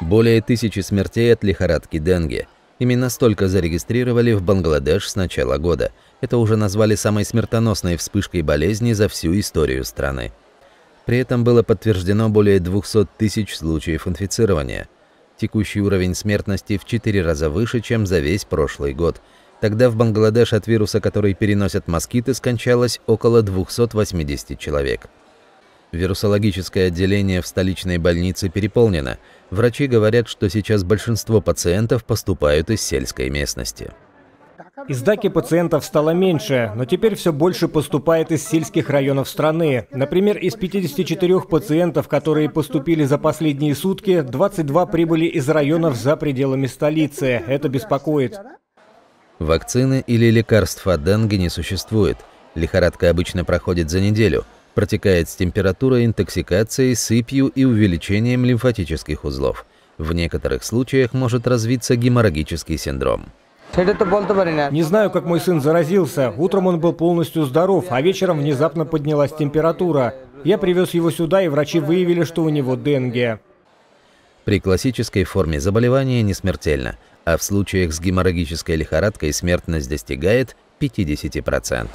Более тысячи смертей от лихорадки денге. Именно столько зарегистрировали в Бангладеш с начала года. Это уже назвали самой смертоносной вспышкой болезни за всю историю страны. При этом было подтверждено более 200 тысяч случаев инфицирования. Текущий уровень смертности в 4 раза выше, чем за весь прошлый год. Тогда в Бангладеш от вируса, который переносят москиты, скончалось около 280 человек. Вирусологическое отделение в столичной больнице переполнено. Врачи говорят, что сейчас большинство пациентов поступают из сельской местности. Из Даки пациентов стало меньше, но теперь все больше поступает из сельских районов страны. Например, из 54 пациентов, которые поступили за последние сутки, 22 прибыли из районов за пределами столицы. Это беспокоит. Вакцины или лекарств от денге не существует. Лихорадка обычно проходит за неделю – Протекает с температурой, интоксикацией, сыпью и увеличением лимфатических узлов. В некоторых случаях может развиться геморрагический синдром. Не знаю, как мой сын заразился. Утром он был полностью здоров, а вечером внезапно поднялась температура. Я привез его сюда, и врачи выявили, что у него денге. При классической форме заболевания не смертельно, а в случаях с геморрагической лихорадкой смертность достигает 50%.